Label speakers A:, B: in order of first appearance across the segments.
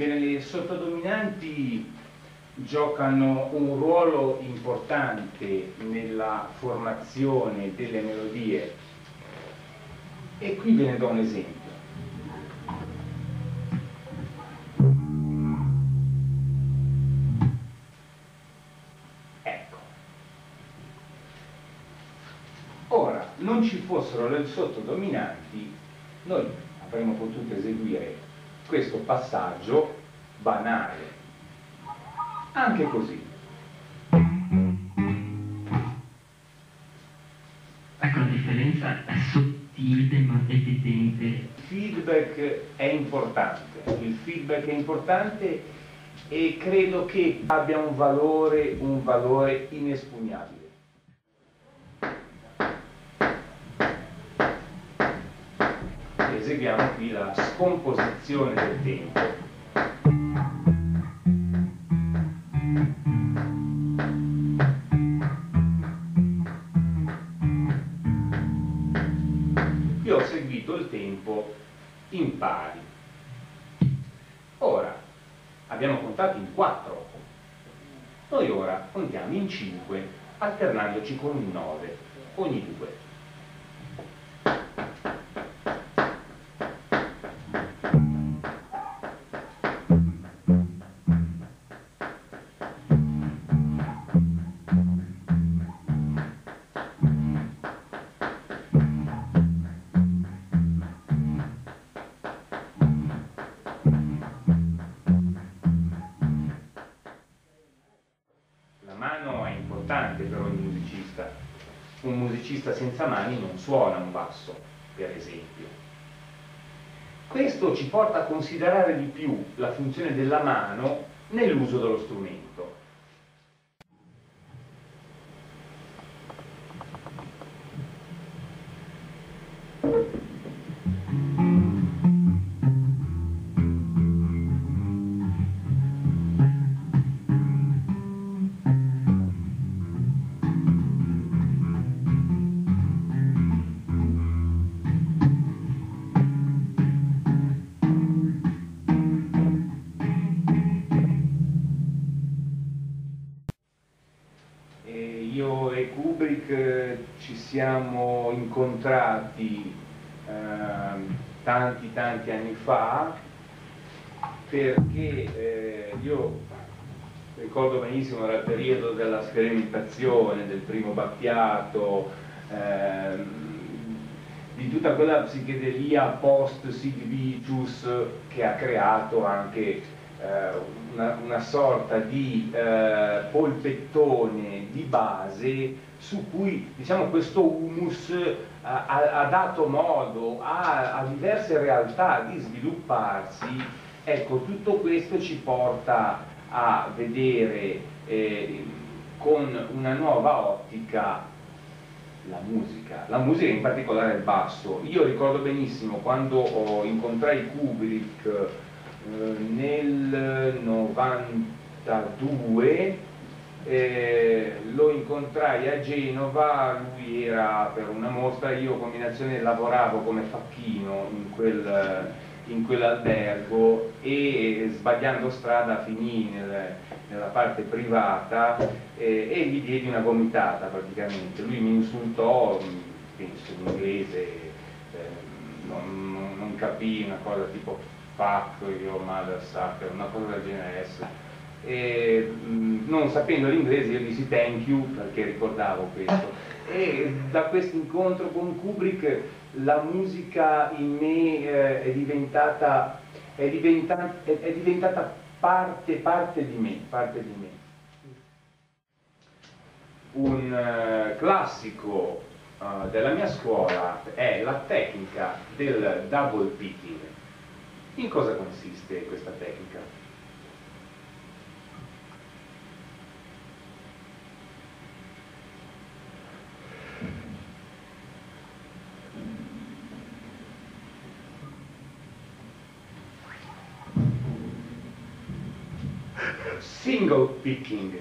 A: Bene, le sottodominanti giocano un ruolo importante nella formazione delle melodie e qui ve ne do un esempio. Ecco. Ora, non ci fossero le sottodominanti, noi avremmo potuto eseguire questo passaggio banale anche così.
B: Ecco la differenza sottile ma evidente.
A: Il feedback è importante, il feedback è importante e credo che abbia un valore, un valore inespugnabile. Eseguiamo qui la scomposizione del tempo. impari. Ora, abbiamo contato in 4, noi ora contiamo in 5 alternandoci con un 9 ogni 2. Musicista senza mani non suona un basso, per esempio. Questo ci porta a considerare di più la funzione della mano nell'uso dello strumento. Incontrati eh, tanti tanti anni fa perché eh, io ricordo benissimo era il periodo della sperimentazione, del primo Battiato, eh, di tutta quella psichedelia post Sid Vicious che ha creato anche una, una, sorta di eh, polpettone di base su cui diciamo, questo humus eh, ha, ha, dato modo a, a, diverse realtà di svilupparsi, ecco, tutto questo ci porta a vedere eh, con una nuova ottica la musica, la musica in particolare il basso. Io ricordo benissimo quando incontrai Kubrick eh, nel 92 eh, lo incontrai a Genova, lui era per una mostra, io combinazione lavoravo come facchino in, quel, in quell'albergo e sbagliando strada finì nel, nella parte privata eh, e gli diedi una gomitata praticamente, lui mi insultò, penso in inglese, eh, non, non capì una cosa tipo fuck your mother sucker, una cosa del genere e, mh, non sapendo l'inglese io dissi thank you perché ricordavo questo e da questo incontro con Kubrick la musica in me eh, è, diventata, è, diventa, è, è diventata parte, parte, di me, parte di me. Un uh, classico uh, della mia scuola è la tecnica del double picking. In cosa consiste questa tecnica? single picking.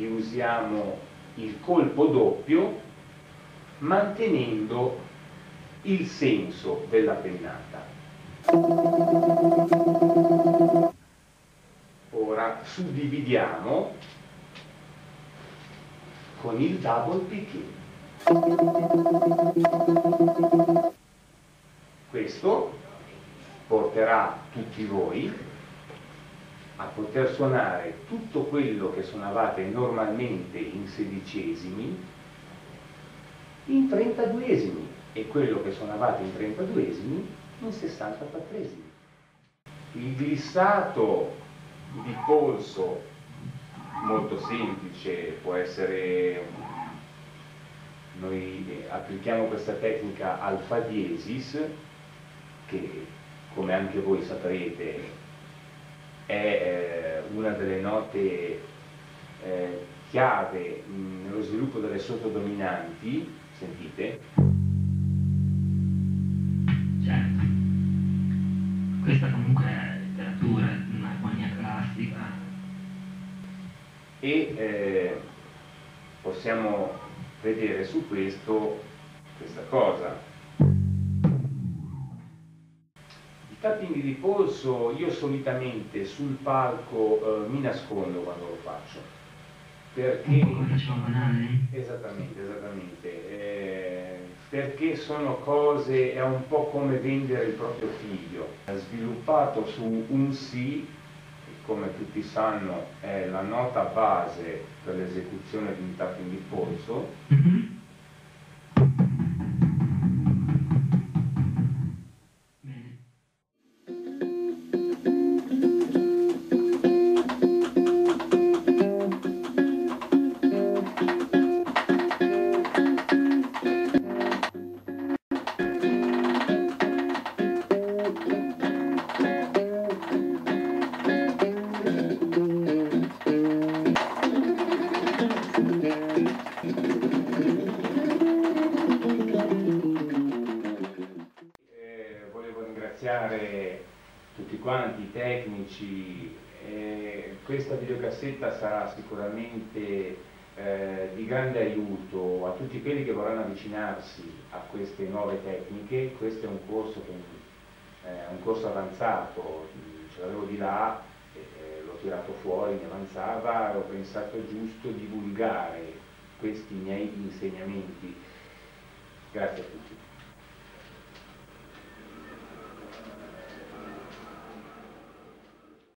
A: Che usiamo il colpo doppio mantenendo il senso della pennata. Ora suddividiamo con il double picking. Questo porterà tutti voi a poter suonare tutto quello che suonavate normalmente in sedicesimi in 32esimi e quello che suonavate in 32esimi in 64esimi. Il glissato di polso molto semplice può essere noi applichiamo questa tecnica al fa diesis che come anche voi saprete è eh, una delle note eh, chiave mh, nello sviluppo delle sottodominanti, sentite?
B: Certo. Questa comunque è letteratura, un'armonia classica.
A: E eh, possiamo vedere su questo questa cosa. Tapping di polso io solitamente sul palco eh, mi nascondo quando lo faccio. Perché... Esattamente, esattamente. Eh, perché sono cose, è un po' come vendere il proprio figlio. Sviluppato su un Si, che come tutti sanno è la nota base per l'esecuzione di un tapping di polso,
B: Mm -hmm.
A: Quanti, i tecnici, eh, questa videocassetta sarà sicuramente eh, di grande aiuto a tutti quelli che vorranno avvicinarsi a queste nuove tecniche, questo è un corso, che, eh, un corso avanzato, ce l'avevo di là, eh, l'ho tirato fuori, mi avanzava, ho pensato giusto divulgare questi miei insegnamenti. Grazie a tutti.